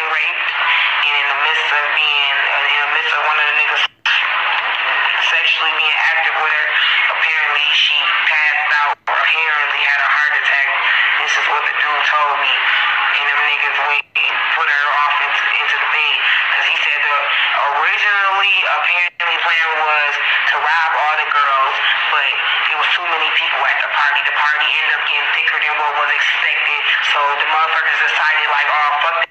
being raped and in the midst of being, uh, in the midst of one of the niggas sexually being active with her, apparently she passed out or apparently had a heart attack. This is what the dude told me. And them niggas went and put her off into, into the bed. Because he said the originally, apparently, plan was to rob all the girls, but it was too many people at the party. The party ended up getting thicker than what was expected. So the motherfuckers decided, like, oh, fuck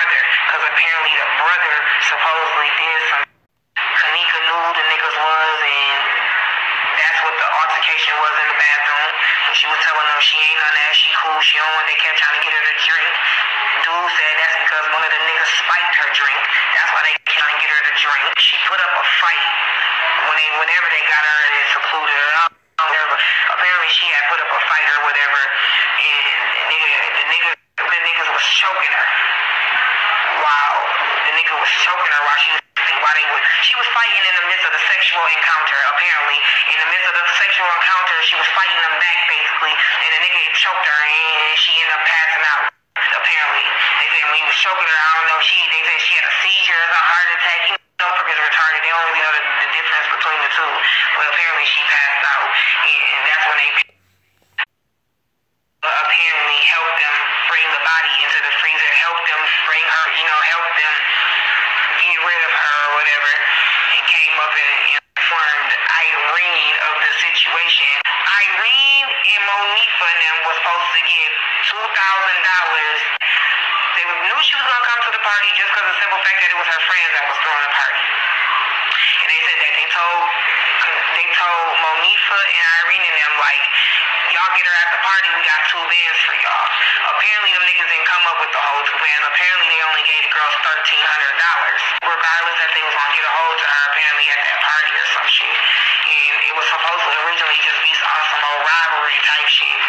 brother. Because apparently the brother supposedly did some. Kenneka knew the niggas was, and that's what the altercation was in the bathroom. And she was telling them she ain't none of that, she cool, she don't want, they kept trying to get her to drink. Dude said that's because one of the niggas spiked her drink. That's why they kept trying to get her to drink. She put up a fight when they, whenever they got her and secluded her. Whatever. Apparently she had put up a fight or whatever, and the nigga, the nigga, the niggas was choking her. Wow, the nigga was choking her while she was while they was she was fighting in the midst of the sexual encounter. Apparently, in the midst of the sexual encounter, she was fighting them back basically, and the nigga choked her and she ended up passing out. Apparently, they said when he was choking her, I don't know. She they said she had a seizure, a heart attack. You know, motherfuckers retarded. They don't really know the, the difference between the two. But apparently, she passed out, and, and that's when they apparently helped them bring the body into the freezer, helped them bring her, you know, helped them get rid of her or whatever, and came up and informed Irene of the situation. Irene and Monifa and them was supposed to get two thousand dollars. They knew she was gonna come to the party just because of the simple fact that it was her friends that was throwing the party. And they said that they told they told Monifa and Irene and them like, y'all get her at the party, we got two bands for y'all. Apparently them niggas didn't come up with the whole two bands. Apparently they only gave the girls thirteen hundred dollars. Regardless that they was gonna get a hold to her apparently at that party or some shit. And it was supposed to originally just be some, some old type shit.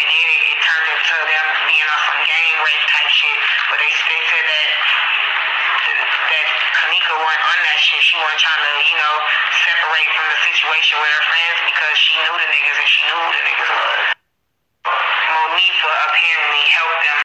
And then it, it turned into them being on some gang rape type shit. But they they said that that Kenneka wasn't on that shit. She wasn't trying to, you know, separate from the situation with her friends because she knew the niggas and she knew who the niggas was.